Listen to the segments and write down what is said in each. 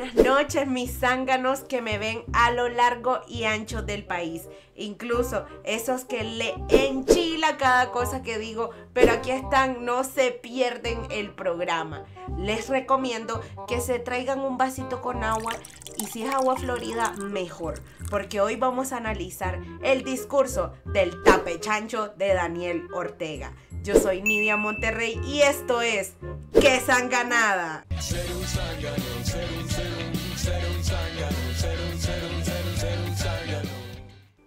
buenas noches, mis zánganos que me ven a lo largo y ancho del país. Incluso esos que le enchila cada cosa que digo, pero aquí están, no se pierden el programa. Les recomiendo que se traigan un vasito con agua y si es agua florida, mejor, porque hoy vamos a analizar el discurso del tape chancho de Daniel Ortega. Yo soy Nidia Monterrey y esto es ¡Qué sanganada!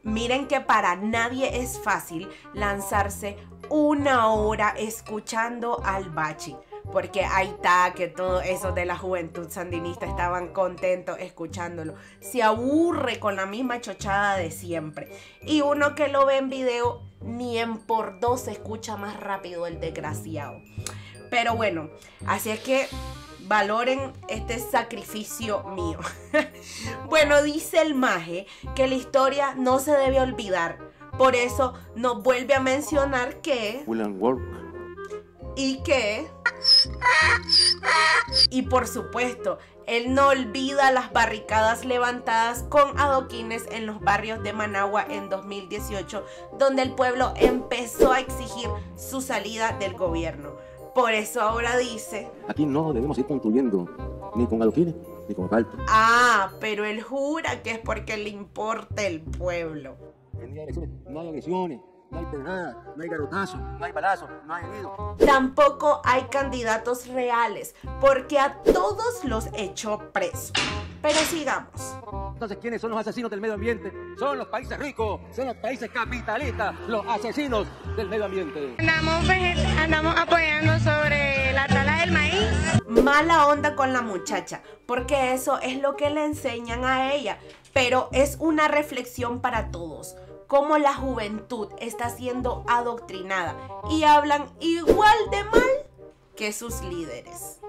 Miren que para nadie es fácil lanzarse una hora escuchando al bachi porque ahí está que todo eso de la juventud sandinista estaban contentos escuchándolo. Se aburre con la misma chochada de siempre. Y uno que lo ve en video, ni en por dos se escucha más rápido el desgraciado. Pero bueno, así es que valoren este sacrificio mío. bueno, dice el maje que la historia no se debe olvidar. Por eso nos vuelve a mencionar que... Y que... Y por supuesto, él no olvida las barricadas levantadas con adoquines en los barrios de Managua en 2018, donde el pueblo empezó a exigir su salida del gobierno. Por eso ahora dice... Aquí no debemos ir construyendo ni con adoquines ni con asfalto. Ah, pero él jura que es porque le importa el pueblo. No hay agresiones, no hay nada, no hay garotazo, no hay balazo, no hay herido. Tampoco hay candidatos reales, porque a todos los echó preso. Pero sigamos. Entonces, ¿quiénes son los asesinos del medio ambiente? Son los países ricos, son los países capitalistas, los asesinos del medio ambiente. Andamos, andamos Mala onda con la muchacha, porque eso es lo que le enseñan a ella. Pero es una reflexión para todos cómo la juventud está siendo adoctrinada y hablan igual de mal que sus líderes.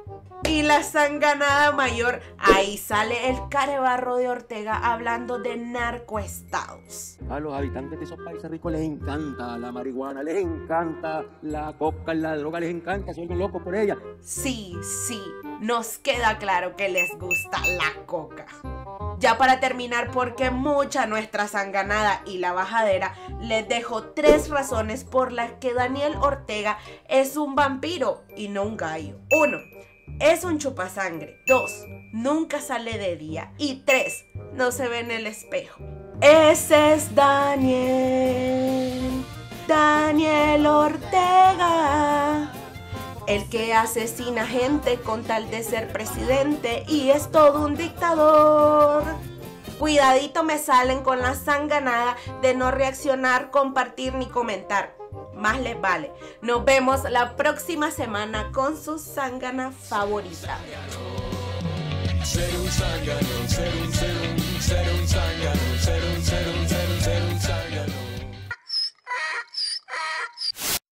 Y la sanganada mayor, ahí sale el carebarro de Ortega hablando de narcoestados. A los habitantes de esos países ricos les encanta la marihuana, les encanta la coca, la droga, les encanta, se vuelven locos por ella. Sí, sí, nos queda claro que les gusta la coca. Ya para terminar, porque mucha nuestra sanganada y la bajadera, les dejo tres razones por las que Daniel Ortega es un vampiro y no un gallo. Uno, es un chupasangre. Dos, nunca sale de día. Y tres, no se ve en el espejo. Ese es Daniel. Daniel Ortega. El que asesina gente con tal de ser presidente y es todo un dictador. Cuidadito me salen con la sanganada de no reaccionar, compartir ni comentar más les vale. Nos vemos la próxima semana con su zángana favorita.